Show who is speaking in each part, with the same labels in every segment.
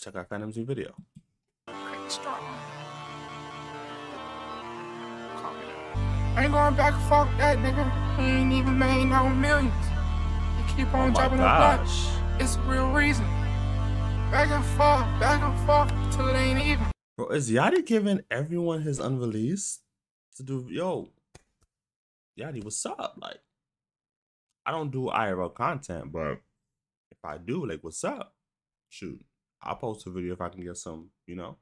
Speaker 1: Check out Fanum's new video.
Speaker 2: I ain't going back and with that nigga. He ain't even made no millions. He keep on
Speaker 1: Oh
Speaker 2: dropping the
Speaker 1: gosh.
Speaker 2: It's a real reason. Back and forth, back and forth till it ain't even.
Speaker 1: Bro, is Yachty giving everyone his unreleased to do? Yo, Yachty, what's up? Like, I don't do IRL content, but if I do, like, what's up? Shoot, I'll post a video if I can get some, you know.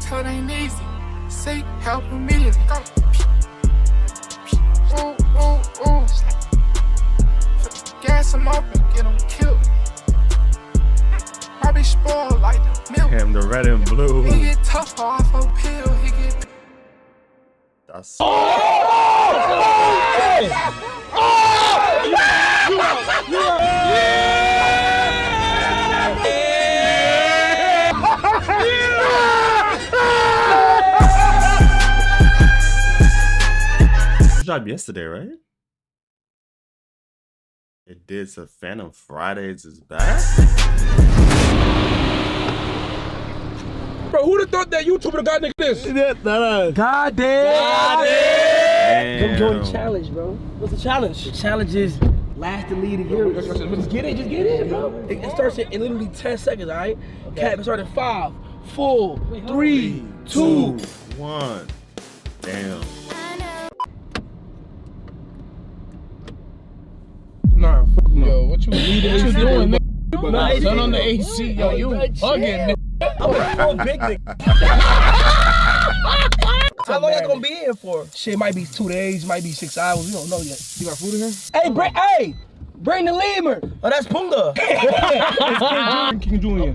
Speaker 2: Till ain't easy. Seek help immediately. Go. Ooh, ooh, ooh. Gas him up and get him killed. I be spoiled like the milk.
Speaker 1: Him, the red and blue.
Speaker 2: He get tougher off a pill. He get
Speaker 1: That's oh! oh! oh! Good job yesterday, right? It did. So Fanum Fridays is back.
Speaker 3: Bro, who'd have thought that YouTuber got nigga this?
Speaker 4: God damn. Come join the challenge, bro. What's the challenge? The challenge is last to lead a year. Just get it, just get it, bro. It, it starts in, in literally 10 seconds, all right? Cap, it starts in five, four, three, two.
Speaker 1: one. Damn.
Speaker 3: Nah, fuck no. Yo, what you? What you doing, nigga?
Speaker 4: Nah, it's-
Speaker 3: Turn on the AC, yo. You
Speaker 4: Yo,
Speaker 3: bugging, nigga.
Speaker 4: I'm a full big nigga. How long y'all gonna be in for? Shit, might be two days, might be six hours. We don't know yet.
Speaker 3: You got food in here?
Speaker 4: Hey, bring, hey, bring the lemur. Oh, that's Punga.
Speaker 3: King Junior.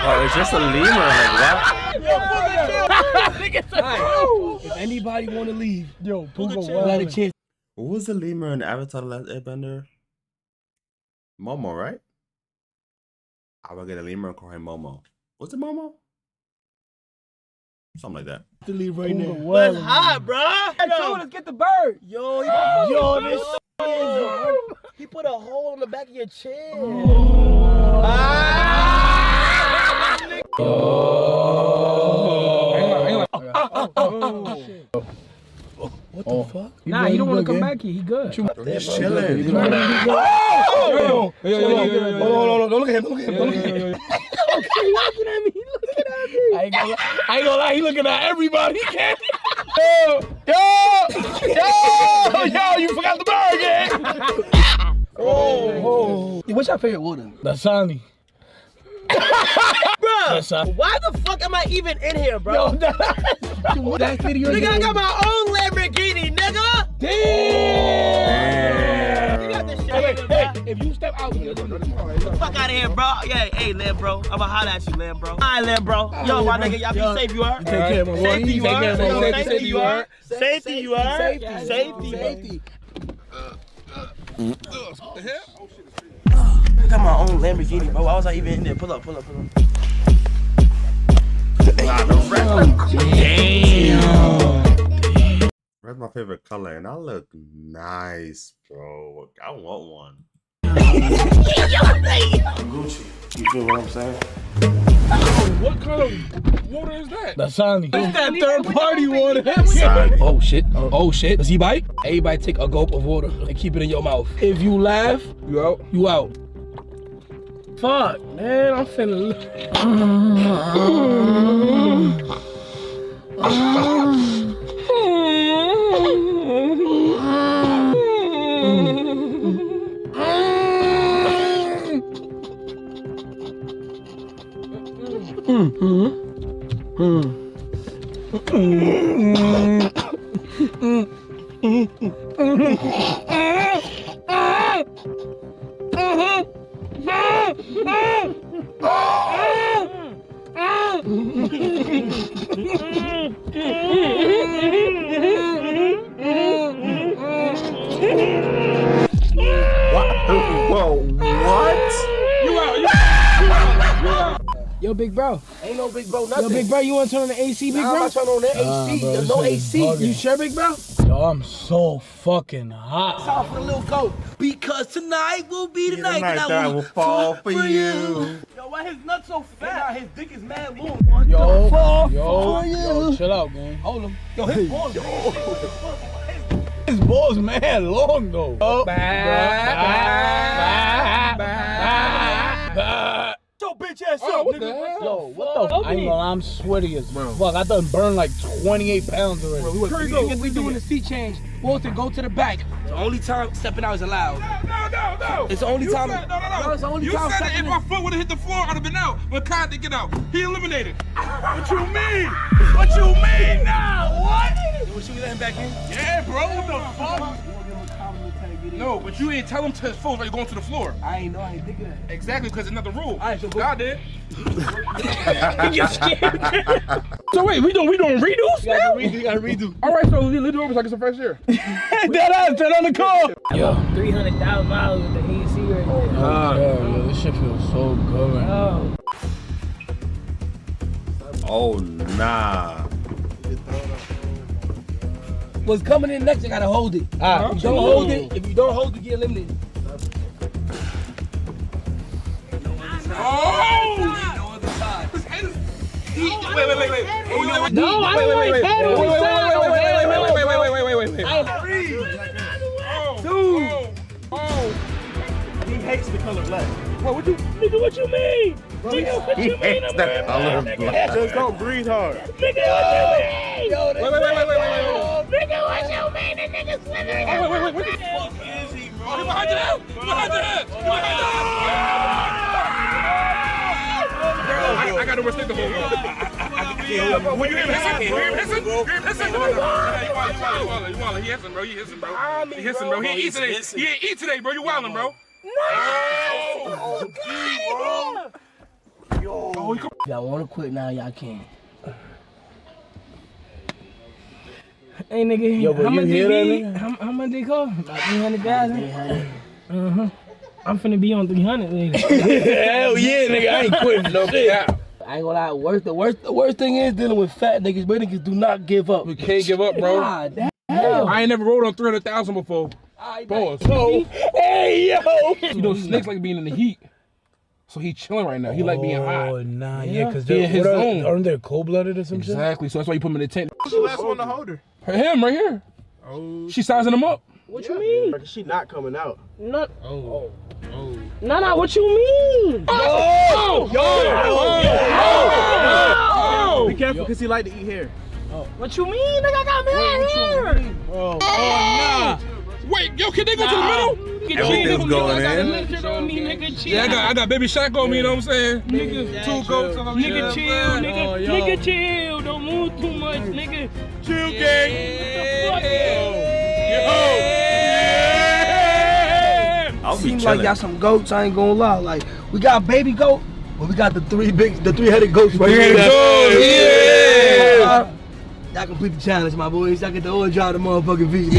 Speaker 1: Oh, it's just a lemur. Like, what?
Speaker 4: If anybody want to leave,
Speaker 5: Yo, Punga
Speaker 4: you got a
Speaker 5: wild.
Speaker 4: chance.
Speaker 1: What was the lemur in Avatar: The Last Airbender? Momo, right? I will get a lemur and call him Momo. Was it Momo? Something like that.
Speaker 4: To leave right
Speaker 5: Punga
Speaker 4: now.
Speaker 5: wild.
Speaker 4: hot, bro.
Speaker 5: yo let's get the bird.
Speaker 4: Yo, he, yo, this is. He put a hole in the back of your chin. What the fuck?
Speaker 5: Nah, he don't want to come back here. He good.
Speaker 1: He's chilling.
Speaker 3: Yo, yo, yo, yo, yo, yo, yo, yo.
Speaker 4: Hold on, hold on, don't look at him, don't look at him, don't look at him.
Speaker 5: He looking at me. He looking at me.
Speaker 4: I ain't gonna, I ain't gonna lie, he looking at everybody. He can't. Yo, yo, yo, yo, you forgot the bird again. Oh, oh. What's your favorite water?
Speaker 5: Dasani.
Speaker 4: Bro, why the fuck am I even in here, bro?
Speaker 5: Yo, That video.
Speaker 4: nigga, I got my own Lamborghini, nigga.
Speaker 1: Damn.
Speaker 4: You got this shit.
Speaker 5: Hey,
Speaker 4: nigga,
Speaker 5: hey, if you step out, we
Speaker 4: Fuck out of here, bro. Yeah, hey, Lam, bro. I'ma holler at you, Lam, bro. All right, Lam, bro. Yo, my nigga, y'all be safe, you heard?
Speaker 5: Take care, my boy.
Speaker 4: Safety, you
Speaker 5: Take
Speaker 4: heard?
Speaker 5: care, my
Speaker 4: Yo,
Speaker 5: boy.
Speaker 4: Safety, you heard? Safety, you heard?
Speaker 5: Safety,
Speaker 4: Safety,
Speaker 5: safety. Uh, uh, uh.
Speaker 4: I got my own Lamborghini, bro. Why was I even in there? Pull up, pull up, pull up.
Speaker 1: Red's my favorite color, and I look nice, bro. I want one.
Speaker 4: Gucci. You feel what I'm saying?
Speaker 3: What kind of water is that?
Speaker 5: Dasani.
Speaker 4: It's that third party water.
Speaker 1: Sorry.
Speaker 5: Oh shit. Oh. oh shit. Does he bite? Everybody take a gulp of water and keep it in your mouth. If you laugh,
Speaker 3: You out?
Speaker 5: you out. Fuck, man, I'm finna.
Speaker 3: Mm-hmm.
Speaker 4: Yo, big bro.
Speaker 5: Ain't no big bro, nothing.
Speaker 4: Yo, big bro, you want to turn on the AC, big
Speaker 5: Nah, I'm
Speaker 4: bro?
Speaker 5: not turning on that
Speaker 3: Nah,
Speaker 5: AC.
Speaker 3: bro,
Speaker 5: There's no AC.
Speaker 3: bugging.
Speaker 4: You sure, big bro?
Speaker 3: Yo, I'm so fucking hot.
Speaker 5: Time for the little goat. Because tonight will be the
Speaker 1: The
Speaker 5: night,
Speaker 1: night that I will fall for you.
Speaker 5: Yo, why his nuts so fat? His dick is mad long.
Speaker 3: Yo,
Speaker 5: fall
Speaker 3: yo,
Speaker 5: for you.
Speaker 3: yo, chill out, gang.
Speaker 5: Hold him. Yo, his balls.
Speaker 3: His balls man long though. Oh,
Speaker 5: Yo, bitch ass
Speaker 3: Oh,
Speaker 5: up,
Speaker 3: what
Speaker 5: nigga.
Speaker 3: the hell?
Speaker 5: Yo, what the
Speaker 3: I ain't gonna lie, I'm sweaty as bro. fuck. I done burned like 28 pounds already.
Speaker 4: Here we go. We doing the seat change. Walter, go to the back. The only time stepping out is allowed.
Speaker 6: No, no, no. no.
Speaker 4: It's the only
Speaker 6: you
Speaker 4: time-
Speaker 6: Said, no, no, no.
Speaker 4: No, it's the only
Speaker 6: you
Speaker 4: time
Speaker 6: said that if my foot would have hit the floor, I'd have been out. But Kyle didn't get out. He eliminated. What you mean? What you mean now? What?
Speaker 4: Should we let him back in?
Speaker 6: Yeah, bro. What the fuck? No, but you ain't tell him to his phone while you're going to the floor.
Speaker 4: I ain't know. I ain't think of that.
Speaker 6: Exactly, because it's another rule.
Speaker 4: Alright, so go-
Speaker 6: God did. you scared.
Speaker 3: So wait, we doing we doing redos now?
Speaker 5: You gotta redo.
Speaker 6: All right, so lead it over like it's the first year.
Speaker 3: That ass, turn on the car. Yo,
Speaker 4: 300,000 miles with the AC right now.
Speaker 3: Oh, oh, yo, yo, this shit feels so good. Right now.
Speaker 4: Oh.
Speaker 1: Oh, nah.
Speaker 4: What's coming in next, you gotta hold it.
Speaker 3: Ah,
Speaker 4: If you don't hold it, if you don't hold it, you get eliminated.
Speaker 6: Oh! Wait, wait, wait, wait.
Speaker 4: No, I don't want head on
Speaker 6: Wait,
Speaker 4: the
Speaker 6: wait,
Speaker 4: side.
Speaker 6: wait, wait, wait, wait, wait, wait, wait, wait, wait, wait, wait.
Speaker 4: Dude.
Speaker 6: Oh,
Speaker 5: He hates the color black.
Speaker 6: What, what you, nigga, what you mean? Nigga, what you mean? I'm
Speaker 1: the color of black.
Speaker 5: Just don't breathe hard.
Speaker 6: Nigga, what you mean? Wait, wait, wait, wait, wait, wait, wait. Nigga, what you mean? The nigga's slithering. Oh, wait, wait, wait, what the fuck is he, bro? He behind your head. He behind your head. He behind your head. I, I gotta respect the whole Yeah. When you hear him hissing, you hear him hissing, you hear him hissing. You wildin', you wildin', you wildin'. He hissing, bro. He hissing, bro. He hissing, bro. He ain't eat today. He ain't eat today, bro. You wildin', bro. No! Oh, God, bro. Yo!
Speaker 4: Y'all wanna quit now, y'all can. Hey nigga,
Speaker 3: Yo, but
Speaker 4: how
Speaker 3: you
Speaker 4: much
Speaker 3: hear
Speaker 4: they
Speaker 3: that, nigga?
Speaker 4: How, how much they cost? About 300,000? Uh-huh. I'm finna be on 300 nigga.
Speaker 3: Hell yeah, nigga, I ain't quitting no shit.
Speaker 4: I ain't gonna lie, worst, the worst the worst thing is dealing with fat niggas, but niggas do not give up.
Speaker 6: We can't give up, bro.
Speaker 4: God damn.
Speaker 6: I ain't never rode on 300,000 before. Pause.
Speaker 3: So, hey yo.
Speaker 6: You know, snakes like being in the heat. So he chilling right now. He like being hot.
Speaker 3: Oh nah, yeah, because
Speaker 6: He
Speaker 3: they're
Speaker 6: in his
Speaker 3: what are-
Speaker 6: zone.
Speaker 3: Aren't they cold blooded or some shit?
Speaker 6: Exactly. So that's why you put him in the tent.
Speaker 5: Who's the last one to hold her?
Speaker 6: Him right here.
Speaker 5: Oh,
Speaker 6: She sizing him up.
Speaker 4: What you mean?
Speaker 5: she not coming out.
Speaker 4: Not,
Speaker 5: oh, oh. Oh.
Speaker 4: nah, nah, what you mean?
Speaker 6: Oh! Yo! yo, oh, yo.
Speaker 5: Oh, Be careful, cause he like to eat hair.
Speaker 4: What you mean? Nigga, I got mad hair.
Speaker 3: Oh, nah.
Speaker 6: Wait, yo, can they go to the middle?
Speaker 1: Everything's going in.
Speaker 6: Yeah, I got, I got baby Shaq on me, you know what I'm saying? Nigga, two goats on me.
Speaker 4: Nigga, chill, nigga.
Speaker 3: Oh.
Speaker 4: Nigga, chill. Don't too much, nigga.
Speaker 6: Chill, gang.
Speaker 4: Fuck
Speaker 6: Yo!
Speaker 1: I'll be
Speaker 4: Seems like y'all some goats. I ain't gonna lie. Like we got baby goat, but we got the three big, the three headed goats right here.
Speaker 6: Yeah!
Speaker 4: Uh, Y'all complete the challenge, my boys. Y'all get the oil drive the motherfucking feet.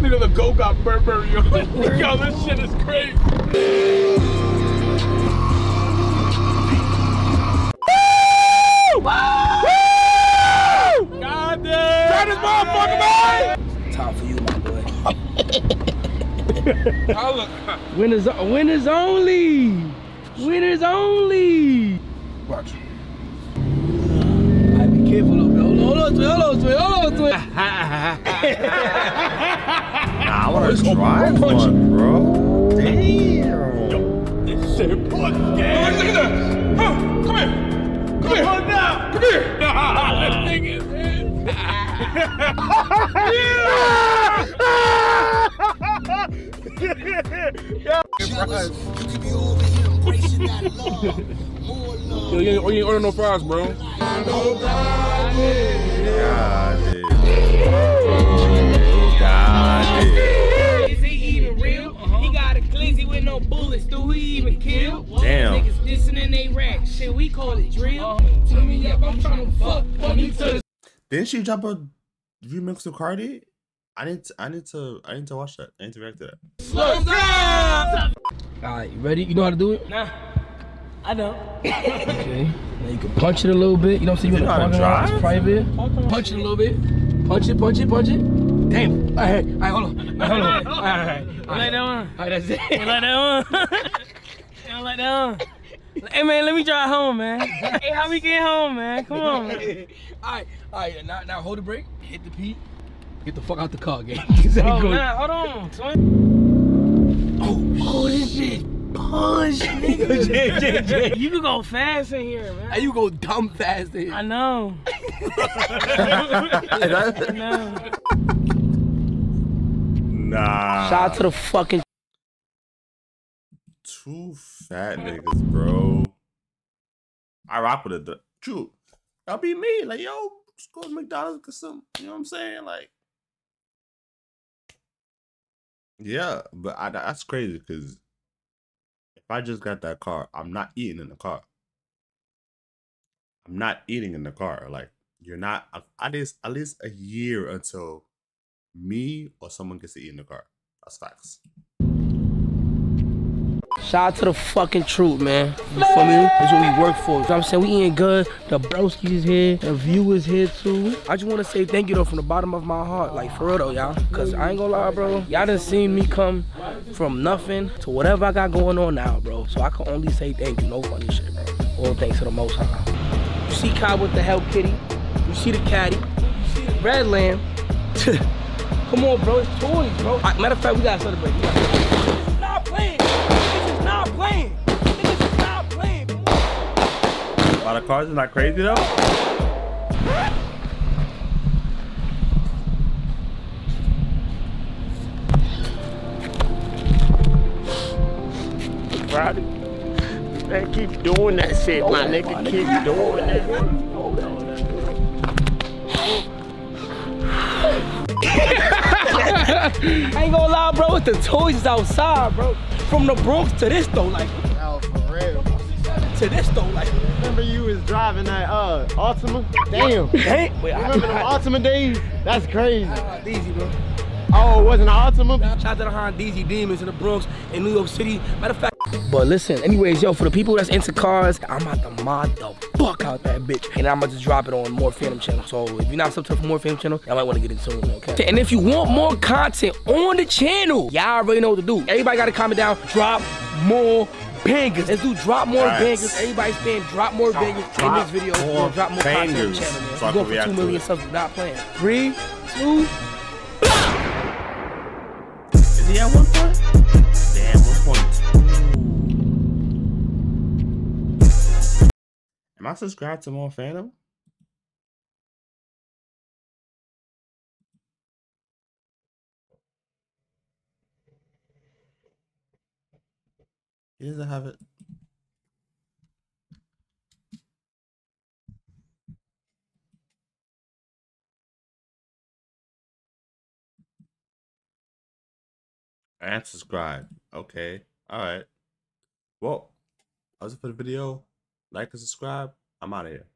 Speaker 3: Nigga, the goat got Burberry on. Yo, this shit is crazy. God damn!
Speaker 6: Got this motherfucker, man!
Speaker 4: Time for you, my boy. Winners, winners only. Winners only.
Speaker 6: Watch.
Speaker 4: I be careful up there. Hold on, hold on, hold on, hold on.
Speaker 1: Nah, I want to try one, bro. Damn.
Speaker 6: Look at that. Huh, come here. Come here. Oh, no. Come here. No, oh. the thing is in. yeah.
Speaker 4: Chillers, you could be over here embracing
Speaker 3: that love. More love.
Speaker 6: Yo, you, ain't, you ain't order no fries, bro.
Speaker 1: God did. God did.
Speaker 4: Is he even real? Uh -huh. He got
Speaker 5: a glizzy with no bullets. Do he even kill? Damn. Niggas this and then they rack. Shit, we call it drill.
Speaker 4: Oh, tell me up, I'm trying to fuck. Fuck me to.
Speaker 1: Didn't she drop a remix of Cardi? I need to, I need to, I need to watch that. I need to react to that.
Speaker 5: Slow down. All right, you ready? You know how to do it?
Speaker 4: Nah, I know.
Speaker 5: okay. Now you can punch it a little bit. You don't I'm? You,
Speaker 1: want to
Speaker 5: drive? It's private. Punch it a little bit. Punch it, punch it, punch it. Damn. All right, all right, hold on. All right, hold on. All right, all right. All right.
Speaker 4: You like that one?
Speaker 5: All right, that's it.
Speaker 4: You like that one? you don't like that one? Hey man, let me drive home, man. Hey, how we get home, man? Come on, man.
Speaker 5: Alright, alright, now, now hold the brake, hit the P, get the fuck out the car, gang. 'Cause that
Speaker 4: Oh,
Speaker 5: ain't good.
Speaker 4: nah, hold on, twin.
Speaker 5: Oh, oh, this bitch punch, nigga. Jay, Jay, Jay.
Speaker 4: You could go fast in here, man.
Speaker 5: How you go dumb fast in here.
Speaker 4: I know. I know.
Speaker 1: Nah.
Speaker 4: Shout out to the fucking
Speaker 1: two fat niggas, bro. I rock with it. True. That'll be me. Like, yo, just go to McDonald's get some. You know what I'm saying? Like, yeah, but I, that's crazy because if I just got that car, I'm not eating in the car. I'm not eating in the car. Like, you're not. At least, at least a year until me or someone gets to eat in the car. That's facts.
Speaker 4: Shout out to the fucking truth, man. You feel me? That's what we work for. You know what I'm saying? We eating good. The broski is here. The view is here too. I just want to say thank you though from the bottom of my heart. Like for real though, y'all. Cause I ain't gonna lie, bro. Y'all done seen me come from nothing to whatever I got going on now, bro. So I can only say thank you. No funny shit, bro. All thanks to the most high. You see Kai with the Hell kitty. You see the caddy. Red lamb. Come on, bro. It's toys, bro. Right, matter of fact, we gotta celebrate. We gotta not playing. This is not playing. This is not playing.
Speaker 1: A lot of cars is not crazy though.
Speaker 7: Friday. Man, keep doing that shit, my oh, nigga. Keep doing that.
Speaker 4: I ain't gonna lie, bro. It's the toys outside, bro. From the Bronx to this though, like
Speaker 7: Oh, for real.
Speaker 4: to this though, like.
Speaker 7: Remember you was driving that uh Altima? Damn.
Speaker 4: Dang. Wait, I,
Speaker 7: Remember the Altima days? That's crazy.
Speaker 4: Easy, bro.
Speaker 7: Oh, it wasn't an Altima?
Speaker 4: Shout out to the Hondeezy Demons in the Bronx in New York City. Matter of fact. But listen, anyways, yo, for the people that's into cars, I'm about to mod the fuck out that bitch. And I'm about to drop it on More Fanum channel. So if you're not subscribed for More Fanum channel, I might want to get into it, okay? And if you want more content on the channel, y'all already know what to do. Everybody got to comment down, drop more bangers. Let's do drop more
Speaker 1: Right.
Speaker 4: bangers. Everybody's saying drop more bangers in this video.
Speaker 1: more
Speaker 4: Or drop more content on the
Speaker 1: bangers
Speaker 4: channel, man.
Speaker 1: so I
Speaker 4: We're going for
Speaker 1: react
Speaker 4: 2
Speaker 1: to
Speaker 4: million
Speaker 1: it.
Speaker 4: subs. We're not playing. Three, two,
Speaker 1: Is he at one point? Am I subscribed to more Fanum? He doesn't have it. And subscribe. Okay. All right. Well, that was it for the video. Like and subscribe. I'm out of here.